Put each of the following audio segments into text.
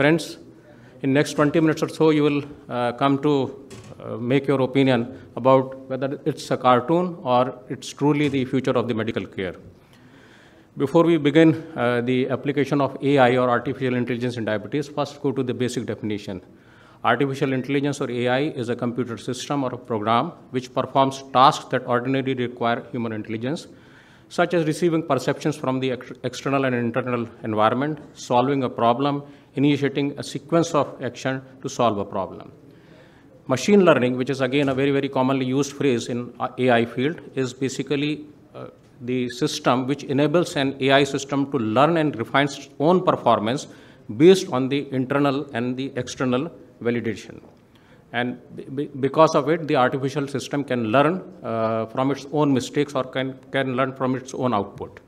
Friends, in next 20 minutes or so, you will uh, come to uh, make your opinion about whether it's a cartoon or it's truly the future of the medical care. Before we begin uh, the application of AI or artificial intelligence in diabetes, first go to the basic definition. Artificial intelligence or AI is a computer system or a program which performs tasks that ordinarily require human intelligence, such as receiving perceptions from the ex- external and internal environment, solving a problem, initiating a sequence of action to solve a problem. Machine learning, which is again a very, very commonly used phrase in uh, AI field, is basically uh, the system which enables an AI system to learn and refine its own performance based on the internal and the external validation. And because of it, the artificial system can learn uh, from its own mistakes or can, can learn from its own output.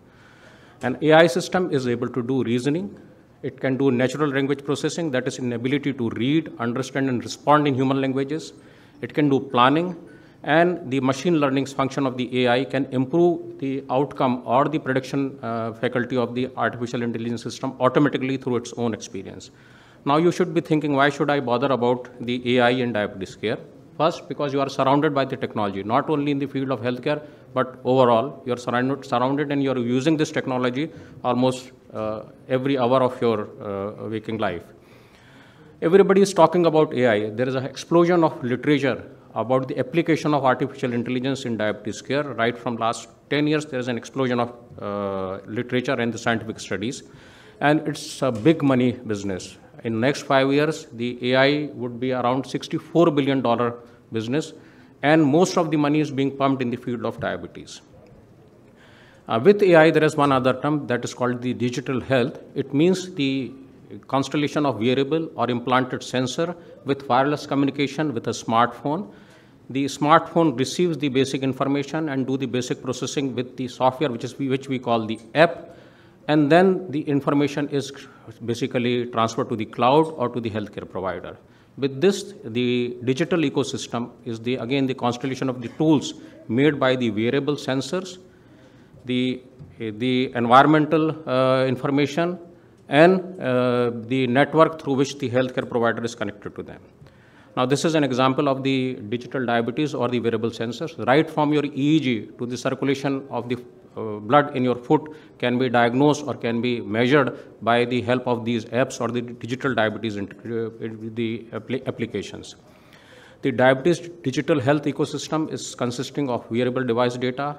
An AI system is able to do reasoning. It can do natural language processing, that is, an ability to read, understand, and respond in human languages. It can do planning, and the machine learning's function of the AI can improve the outcome or the prediction uh, faculty of the artificial intelligence system automatically through its own experience. Now, you should be thinking, why should I bother about the AI in diabetes care? First, because you are surrounded by the technology, not only in the field of healthcare, but overall, you are surrounded, surrounded and you are using this technology almost uh, every hour of your uh, waking life. Everybody is talking about AI. There is an explosion of literature about the application of artificial intelligence in diabetes care. Right from last 10 years, there is an explosion of uh, literature and the scientific studies. And it's a big money business. In next five years, the AI would be around $64 billion business. And most of the money is being pumped in the field of diabetes. Uh, with AI, there is one other term that is called the digital health. It means the constellation of wearable or implanted sensor with wireless communication with a smartphone. The smartphone receives the basic information and do the basic processing with the software, which is which we call the app, and then the information is basically transferred to the cloud or to the healthcare provider. With this, the digital ecosystem is the again the constellation of the tools made by the wearable sensors, the the environmental uh, information, and uh, the network through which the healthcare provider is connected to them. Now, this is an example of the digital diabetes or the wearable sensors. Right from your EEG to the circulation of the blood in your foot can be diagnosed or can be measured by the help of these apps or the digital diabetes uh, the applications. The diabetes digital health ecosystem is consisting of wearable device data,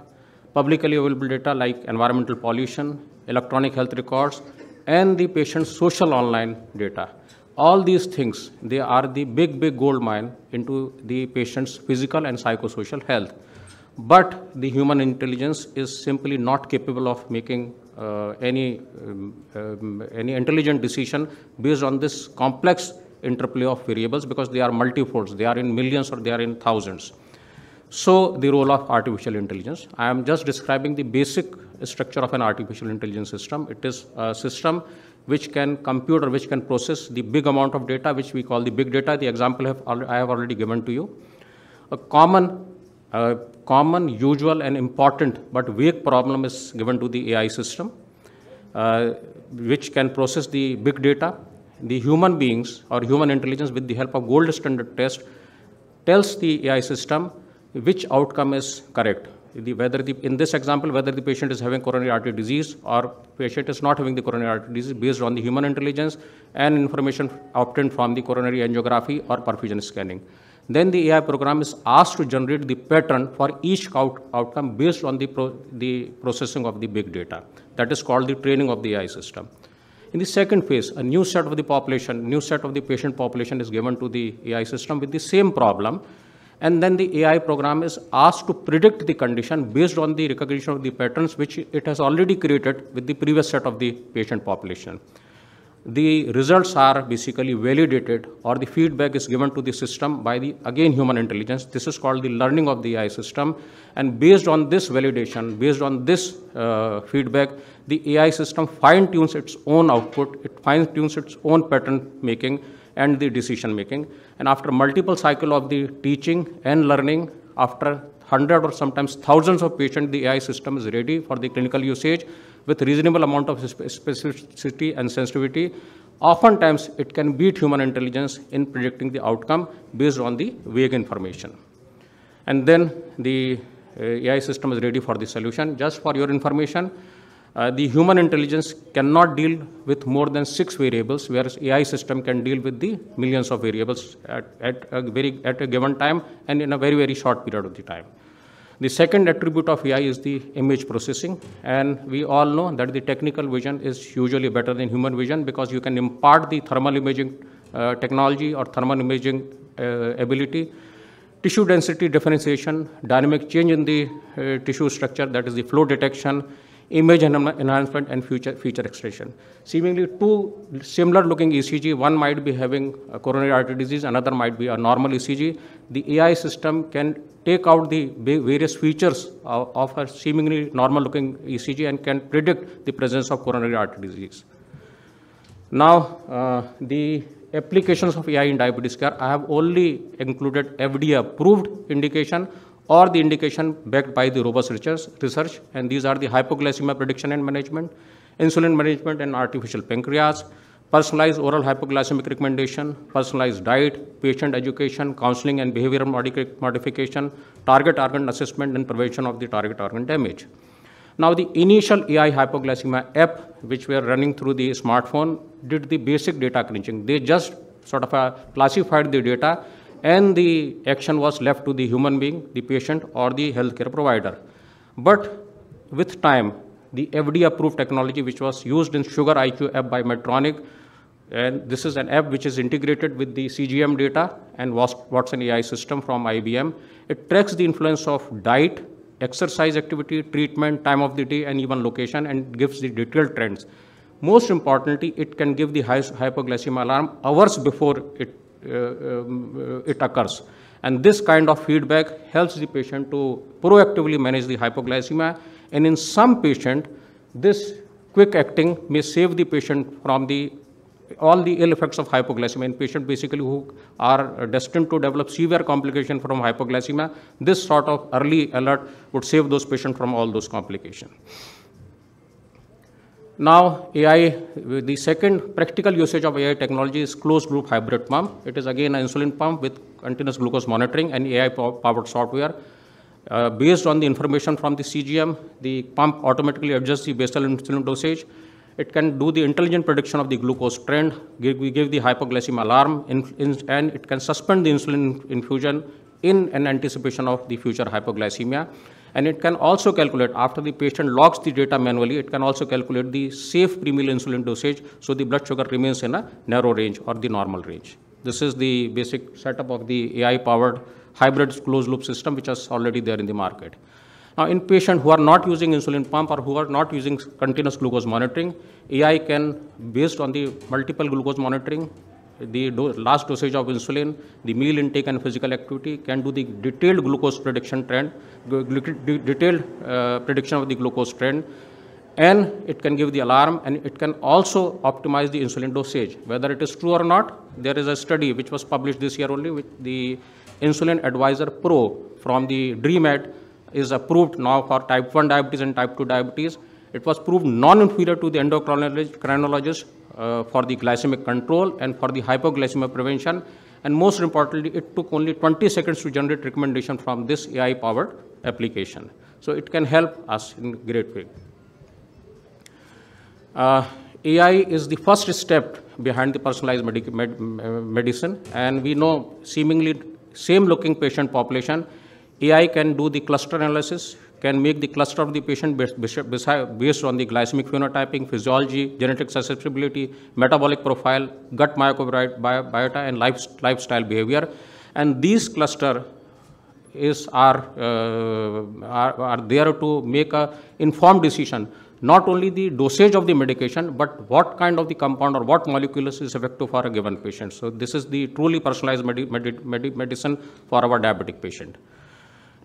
publicly available data like environmental pollution, electronic health records, and the patient's social online data. All these things, they are the big, big gold mine into the patient's physical and psychosocial health. But the human intelligence is simply not capable of making uh, any, um, um, any intelligent decision based on this complex interplay of variables because they are multifolds. They are in millions or they are in thousands. So, the role of artificial intelligence. I am just describing the basic structure of an artificial intelligence system. It is a system which can compute or which can process the big amount of data, which we call the big data. The example I have already given to you. A common, uh, common, usual, and important but vague problem is given to the AI system, uh, which can process the big data. The human beings or human intelligence, with the help of gold standard test, tells the AI system which outcome is correct. The, whether the, in this example, whether the patient is having coronary artery disease or patient is not having the coronary artery disease based on the human intelligence and information obtained from the coronary angiography or perfusion scanning. Then the AI program is asked to generate the pattern for each out, outcome based on the, pro, the processing of the big data. That is called the training of the AI system. In the second phase, a new set of the population, new set of the patient population is given to the AI system with the same problem and then the AI program is asked to predict the condition based on the recognition of the patterns which it has already created with the previous set of the patient population. The results are basically validated or the feedback is given to the system by the again human intelligence. This is called the learning of the AI system and based on this validation, based on this uh, feedback, the AI system fine tunes its own output, it fine tunes its own pattern making and the decision making. And after multiple cycle of the teaching and learning, after hundred or sometimes thousands of patients, the AI system is ready for the clinical usage with reasonable amount of specificity and sensitivity. oftentimes it can beat human intelligence in predicting the outcome based on the vague information. And then the uh, AI system is ready for the solution. Just for your information, uh, the human intelligence cannot deal with more than six variables, whereas AI system can deal with the millions of variables at, at, a, very, at a given time and in a very, very short period of the time. The second attribute of AI is the image processing, and we all know that the technical vision is usually better than human vision because you can impart the thermal imaging uh, technology or thermal imaging uh, ability tissue density differentiation, dynamic change in the uh, tissue structure, that is the flow detection, image enhancement and future feature extraction. Seemingly two similar looking ECG, one might be having coronary artery disease, another might be a normal ECG. The AI system can take out the various features of, of a seemingly normal looking ECG and can predict the presence of coronary artery disease. Now, uh, the applications of AI in diabetes care, I have only included FDA approved indication or the indication backed by the robust research, research and these are the hypoglycemia prediction and management, insulin management and artificial pancreas, personalized oral hypoglycemic recommendation, personalized diet, patient education, counseling and behavioral modification, target organ assessment and prevention of the target organ damage. Now the initial AI hypoglycemia app, which we are running through the smartphone, did the basic data crunching. They just sort of uh, classified the data and the action was left to the human being, the patient, or the healthcare provider. But with time, the FDA-approved technology, which was used in Sugar IQ app by Medtronic, and this is an app which is integrated with the CGM data and Watson AI system from IBM. It tracks the influence of diet, exercise activity, treatment, time of the day, and even location, and gives the detailed trends. Most importantly, it can give the hypoglycemia alarm hours before it Uh, um, uh, it occurs. And this kind of feedback helps the patient to proactively manage the hypoglycemia. And in some patient, this quick acting may save the patient from the all the ill effects of hypoglycemia in patients basically who are destined to develop severe complication from hypoglycemia. This sort of early alert would save those patients from all those complications. Now, AI, the second practical usage of AI technology is closed loop hybrid pump. It is again an insulin pump with continuous glucose monitoring and AI powered software. Uh, based on the information from the CGM, the pump automatically adjusts the basal insulin dosage. It can do the intelligent prediction of the glucose trend. Give, we give the hypoglycemia alarm, in, in, and it can suspend the insulin infusion in an anticipation of the future hypoglycemia. And it can also calculate, after the patient logs the data manually, it can also calculate the safe pre-meal insulin dosage, so the blood sugar remains in a narrow range or the normal range. This is the basic setup of the AI-powered hybrid closed-loop system, which is already there in the market. Now, in patients who are not using insulin pump or who are not using continuous glucose monitoring, AI can, based on the multiple glucose monitoring, the do last dosage of insulin, the meal intake and physical activity can do the detailed glucose prediction trend, detailed uh, prediction of the glucose trend, and it can give the alarm and it can also optimize the insulin dosage. Whether it is true or not, there is a study which was published this year only with the Insulin Advisor Pro from the DreamMed is approved now for type 1 diabetes and type 2 diabetes. It was proved non-inferior to the endocrinologist uh, for the glycemic control and for the hypoglycemia prevention. And most importantly, it took only 20 seconds to generate recommendation from this AI-powered application. So it can help us in great way. Uh, AI is the first step behind the personalized med med medicine, and we know seemingly same looking patient population, AI can do the cluster analysis, can make the cluster of the patient based on the glycemic phenotyping, physiology, genetic susceptibility, metabolic profile, gut microbiota, and lifestyle behavior. And these cluster is are, uh, are, are there to make a informed decision not only the dosage of the medication, but what kind of the compound or what molecules is effective for a given patient. So this is the truly personalized medi medi medi medicine for our diabetic patient.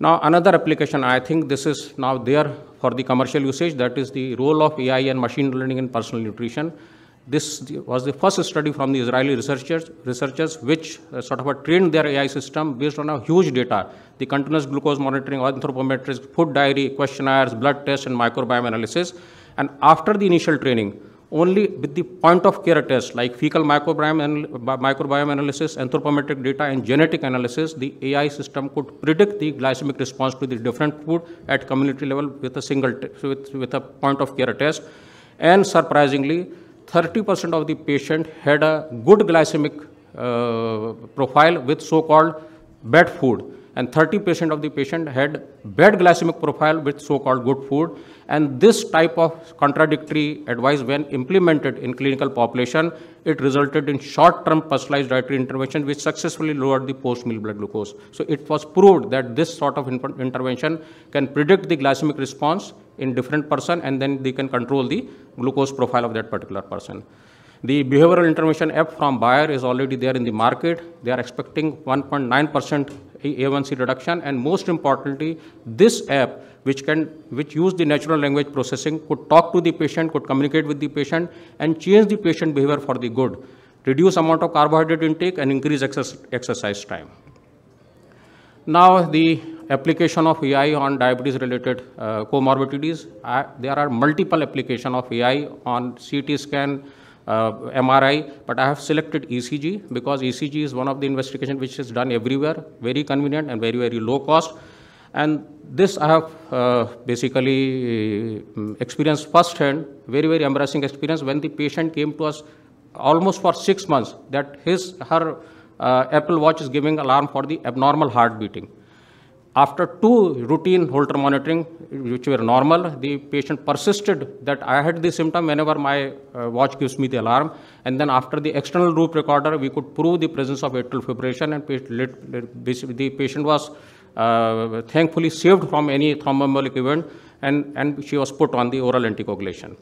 Now, another application, I think this is now there for the commercial usage, that is the role of AI and machine learning in personal nutrition. This was the first study from the Israeli researchers, researchers which uh, sort of trained their AI system based on a huge data, the continuous glucose monitoring, anthropometrics, food diary, questionnaires, blood tests, and microbiome analysis. And after the initial training, only with the point of care test like fecal microbiome, microbiome analysis, anthropometric data, and genetic analysis, the AI system could predict the glycemic response to the different food at community level with a single, with, with a point of care test. And surprisingly, 30% of the patient had a good glycemic uh, profile with so-called bad food and 30% of the patient had bad glycemic profile with so-called good food. And this type of contradictory advice, when implemented in clinical population, it resulted in short-term personalized dietary intervention, which successfully lowered the post-meal blood glucose. So it was proved that this sort of intervention can predict the glycemic response in different person, and then they can control the glucose profile of that particular person. The behavioral intervention app from Bayer is already there in the market. They are expecting 1.9% A1C reduction, and most importantly, this app, which can which use the natural language processing, could talk to the patient, could communicate with the patient, and change the patient behavior for the good, reduce amount of carbohydrate intake, and increase exercise time. Now, the application of AI on diabetes-related uh, comorbidities. Uh, there are multiple application of AI on CT scan, MRI, but I have selected ECG because ECG is one of the investigation which is done everywhere, very convenient and very, very low cost. And this I have uh, basically uh, experienced firsthand, very, very embarrassing experience when the patient came to us almost for six months that his, her uh, Apple Watch is giving alarm for the abnormal heart beating. After two routine Holter monitoring, which were normal, the patient persisted that I had the symptom whenever my uh, watch gives me the alarm. And then after the external loop recorder, we could prove the presence of atrial fibrillation and the patient was uh, thankfully saved from any thromboembolic event and, and she was put on the oral anticoagulation.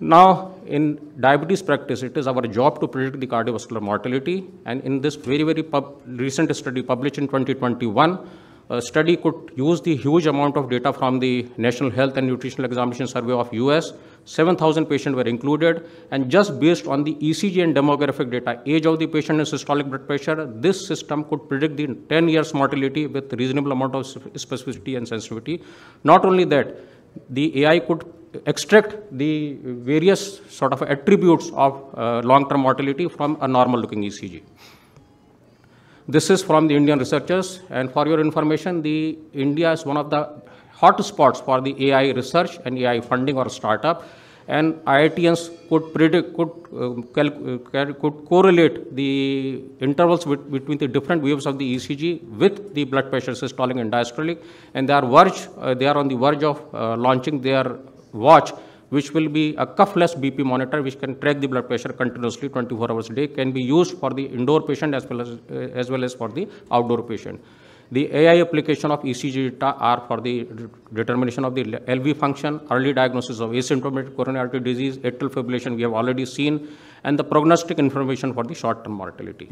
Now, in diabetes practice, it is our job to predict the cardiovascular mortality. And in this very, very recent study published in 2021, a study could use the huge amount of data from the National Health and Nutritional Examination Survey of US. 7,000 patients were included, and just based on the ECG and demographic data, age of the patient and systolic blood pressure, this system could predict the 10 years mortality with reasonable amount of specificity and sensitivity. Not only that, the AI could extract the various sort of attributes of uh, long-term mortality from a normal-looking ECG. This is from the Indian researchers, and for your information, the India is one of the hot spots for the AI research and AI funding or startup. And IITians could predict, could, uh, could correlate the intervals between the different waves of the ECG with the blood pressure systolic and diastolic. And they are verge, uh, they are on the verge of uh, launching their watch which will be a cuffless BP monitor which can track the blood pressure continuously 24 hours a day, can be used for the indoor patient as well as, uh, as, well as for the outdoor patient. The AI application of ECG data are for the determination of the LV function, early diagnosis of asymptomatic coronary artery disease, atrial fibrillation we have already seen, and the prognostic information for the short-term mortality.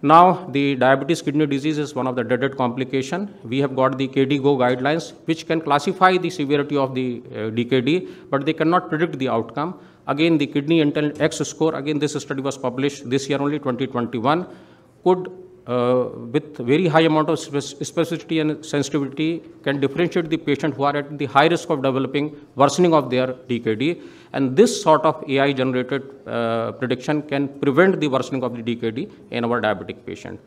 Now, the diabetes kidney disease is one of the dreaded complication. We have got the KDIGO guidelines, which can classify the severity of the uh, DKD, but they cannot predict the outcome. Again, the KidneyIntelX score, again, this study was published this year only, 2021, could uh, with very high amount of specificity and sensitivity can differentiate the patient who are at the high risk of developing worsening of their DKD. And this sort of AI generated uh, prediction can prevent the worsening of the DKD in our diabetic patient.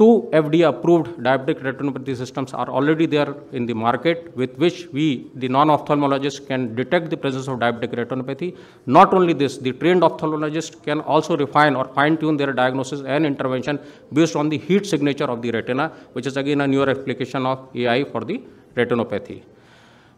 Two FDA-approved diabetic retinopathy systems are already there in the market with which we, the non-ophthalmologists, can detect the presence of diabetic retinopathy. Not only this, the trained ophthalmologist can also refine or fine-tune their diagnosis and intervention based on the heat signature of the retina, which is again a newer application of AI for the retinopathy.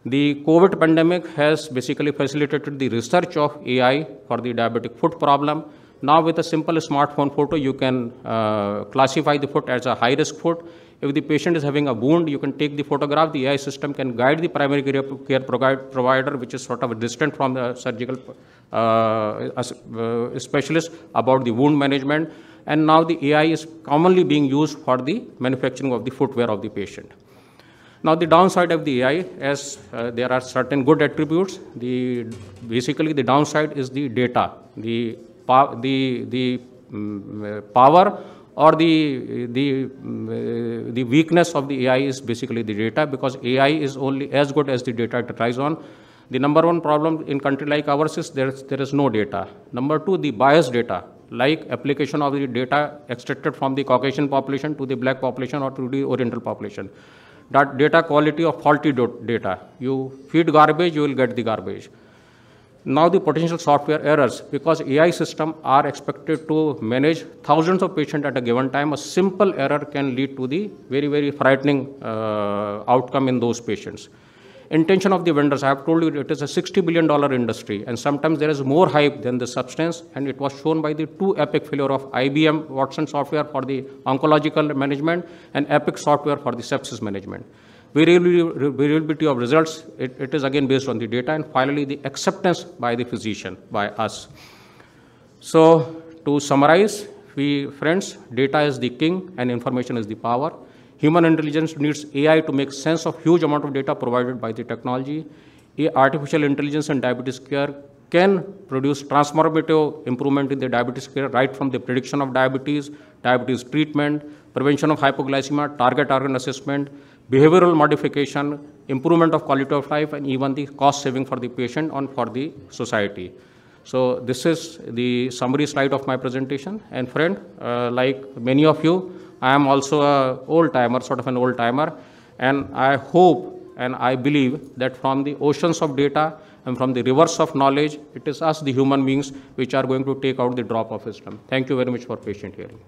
The COVID pandemic has basically facilitated the research of AI for the diabetic foot problem. Now with a simple smartphone photo, you can uh, classify the foot as a high-risk foot. If the patient is having a wound, you can take the photograph. The AI system can guide the primary care provider, which is sort of distant from the surgical uh, uh, specialist, about the wound management. And now the AI is commonly being used for the manufacturing of the footwear of the patient. Now the downside of the AI, as uh, there are certain good attributes, the basically the downside is the data. The the, the um, power or the, the, um, the weakness of the AI is basically the data because AI is only as good as the data it relies on. The number one problem in country like ours is there is, there is no data. Number two, the biased data, like application of the data extracted from the Caucasian population to the black population or to the Oriental population. That data quality of faulty data. You feed garbage, you will get the garbage. Now the potential software errors, because AI systems are expected to manage thousands of patients at a given time, a simple error can lead to the very, very frightening uh, outcome in those patients intention of the vendors. I have told you it is a $60 billion industry, and sometimes there is more hype than the substance, and it was shown by the two epic failure of IBM Watson software for the oncological management and Epic software for the sepsis management. Variability of results, it, it is again based on the data, and finally the acceptance by the physician, by us. So to summarize, we friends, data is the king and information is the power. Human intelligence needs AI to make sense of huge amount of data provided by the technology. Artificial intelligence and diabetes care can produce transformative improvement in the diabetes care right from the prediction of diabetes, diabetes treatment, prevention of hypoglycemia, target organ assessment, behavioral modification, improvement of quality of life, and even the cost saving for the patient and for the society. So this is the summary slide of my presentation. And friend, uh, like many of you, I am also a old timer, sort of an old timer, and I hope and I believe that from the oceans of data and from the rivers of knowledge, it is us, the human beings, which are going to take out the drop of wisdom. Thank you very much for patient hearing.